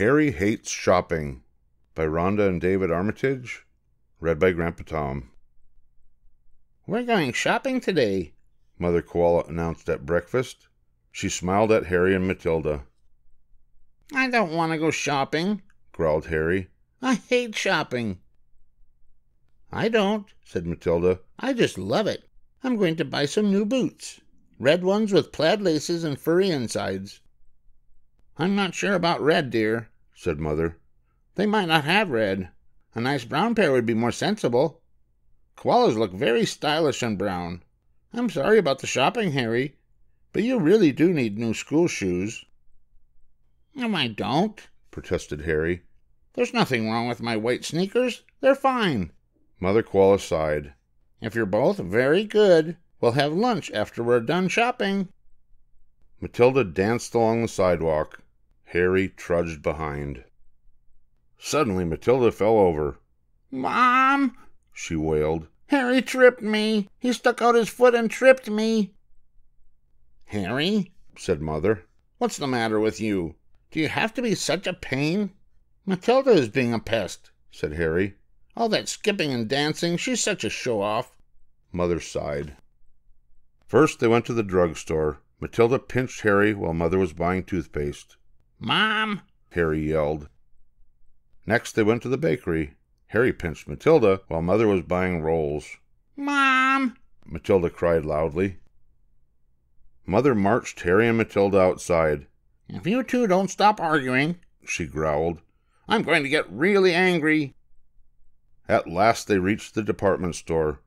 Harry Hates Shopping by Ronda and David Armitage. Read by Grandpa Tom. We're going shopping today, Mother Koala announced at breakfast. She smiled at Harry and Matilda. I don't want to go shopping, growled Harry. I hate shopping. I don't, said Matilda. I just love it. I'm going to buy some new boots. Red ones with plaid laces and furry insides. I'm not sure about red, dear, said Mother. They might not have red. A nice brown pair would be more sensible. Koalas look very stylish in brown. I'm sorry about the shopping, Harry, but you really do need new school shoes. No, I don't, protested Harry. There's nothing wrong with my white sneakers. They're fine. Mother Koala sighed. If you're both very good, we'll have lunch after we're done shopping. Matilda danced along the sidewalk. Harry trudged behind. Suddenly, Matilda fell over. Mom, she wailed. Harry tripped me. He stuck out his foot and tripped me. Harry, said Mother, what's the matter with you? Do you have to be such a pain? Matilda is being a pest, said Harry. All that skipping and dancing, she's such a show off. Mother sighed. First, they went to the drugstore. Matilda pinched Harry while Mother was buying toothpaste. Mom! Harry yelled. Next, they went to the bakery. Harry pinched Matilda while Mother was buying rolls. Mom! Matilda cried loudly. Mother marched Harry and Matilda outside. If you two don't stop arguing, she growled, I'm going to get really angry. At last they reached the department store.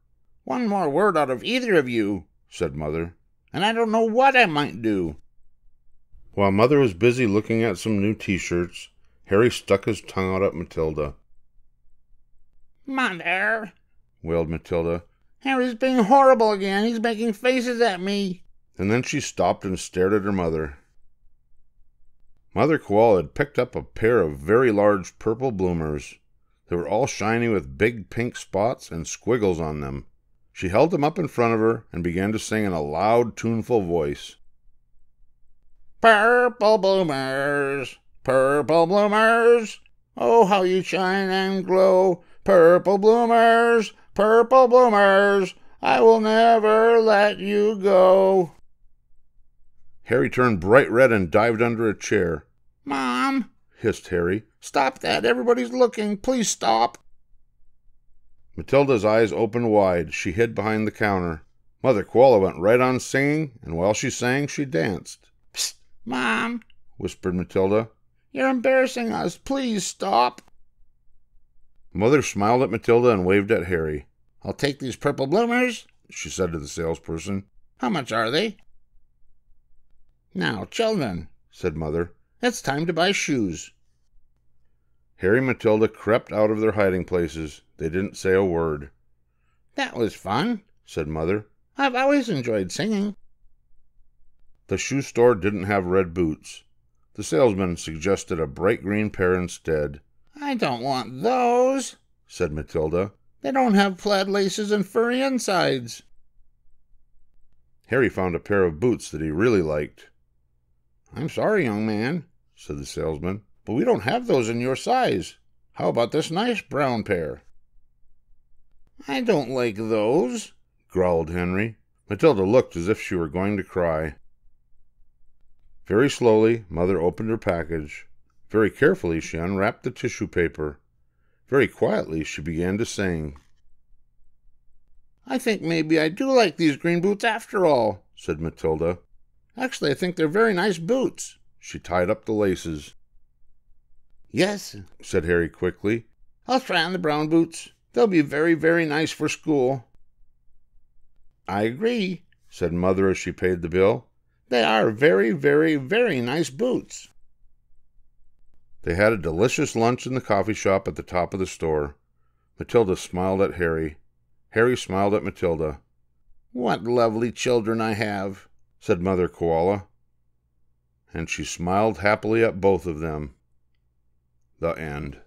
One more word out of either of you, said Mother, and I don't know what I might do. While Mother was busy looking at some new t shirts, Harry stuck his tongue out at Matilda. Mother, wailed Matilda. Harry's being horrible again. He's making faces at me. And then she stopped and stared at her mother. Mother Koala had picked up a pair of very large purple bloomers. They were all shiny with big pink spots and squiggles on them. She held them up in front of her and began to sing in a loud, tuneful voice. Purple bloomers, purple bloomers, oh, how you shine and glow. Purple bloomers, purple bloomers, I will never let you go. Harry turned bright red and dived under a chair. Mom, hissed Harry. Stop that. Everybody's looking. Please stop. Matilda's eyes opened wide. She hid behind the counter. Mother Koala went right on singing, and while she sang, she danced. Mom, whispered Matilda. You're embarrassing us. Please stop. Mother smiled at Matilda and waved at Harry. I'll take these purple bloomers, she said to the salesperson. How much are they? Now, children, said Mother, it's time to buy shoes. Harry and Matilda crept out of their hiding places. They didn't say a word. That was fun, said Mother. I've always enjoyed singing. The shoe store didn't have red boots. The salesman suggested a bright green pair instead. I don't want those, said Matilda. They don't have plaid laces and furry insides. Harry found a pair of boots that he really liked. I'm sorry, young man, said the salesman. But we don't have those in your size. How about this nice brown pair? I don't like those, growled Henry. Matilda looked as if she were going to cry. Very slowly, Mother opened her package. Very carefully, she unwrapped the tissue paper. Very quietly, she began to sing. I think maybe I do like these green boots after all, said Matilda. Actually, I think they're very nice boots. She tied up the laces. Yes, said Harry quickly. I'll try on the brown boots. They'll be very, very nice for school. I agree, said Mother as she paid the bill. They are very, very, very nice boots. They had a delicious lunch in the coffee shop at the top of the store. Matilda smiled at Harry. Harry smiled at Matilda. What lovely children I have, said Mother Koala. And she smiled happily at both of them. The end.